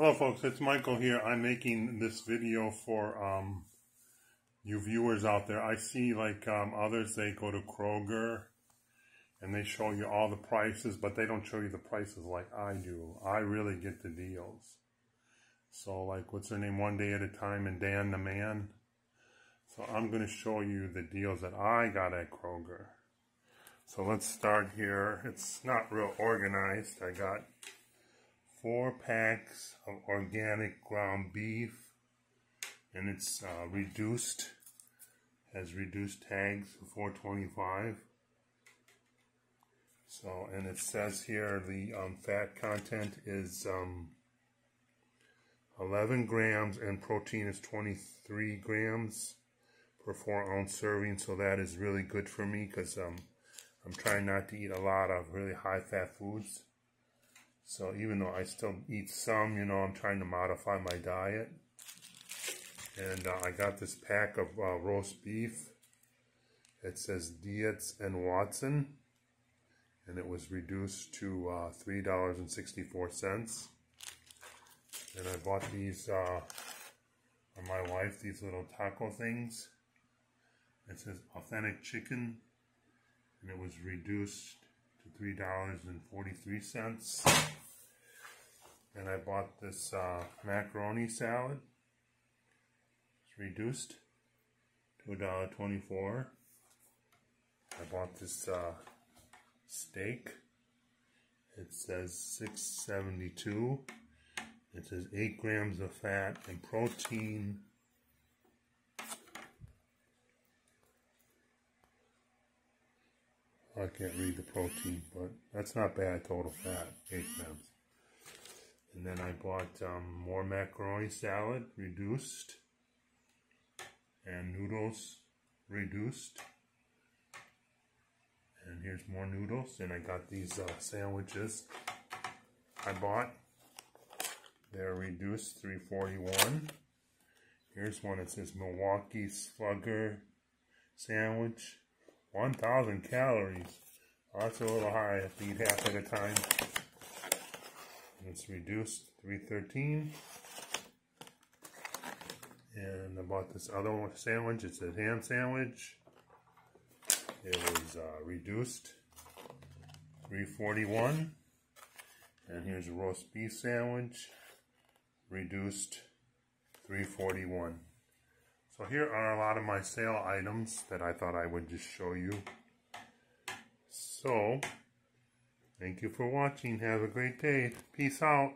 Hello folks, it's Michael here. I'm making this video for um, you viewers out there. I see like um, others, they go to Kroger and they show you all the prices, but they don't show you the prices like I do. I really get the deals. So like, what's her name? One day at a time and Dan the man. So I'm going to show you the deals that I got at Kroger. So let's start here. It's not real organized. I got four packs of organic ground beef and it's uh, reduced has reduced tags for 425 so and it says here the um, fat content is um, 11 grams and protein is 23 grams per four ounce serving. So that is really good for me because um, I'm trying not to eat a lot of really high fat foods so even though I still eat some, you know, I'm trying to modify my diet. And uh, I got this pack of uh, roast beef. It says Dietz and Watson. And it was reduced to uh, $3.64. And I bought these uh, for my wife, these little taco things. It says authentic chicken. And it was reduced to $3.43. And I bought this uh, macaroni salad. It's reduced to $1.24. I bought this uh, steak. It says 672. It says 8 grams of fat and protein. I can't read the protein, but that's not bad total fat, 8 grams. And then I bought um, more macaroni salad, reduced, and noodles, reduced. And here's more noodles. And I got these uh, sandwiches I bought. They're reduced, 341. Here's one that says Milwaukee Slugger sandwich, 1,000 calories. Oh, that's a little high. Have to eat half at a time. It's reduced 313. And I bought this other one sandwich. It's a ham sandwich. It was uh, reduced 341. And here's a roast beef sandwich. Reduced 341. So here are a lot of my sale items that I thought I would just show you. So, Thank you for watching. Have a great day. Peace out.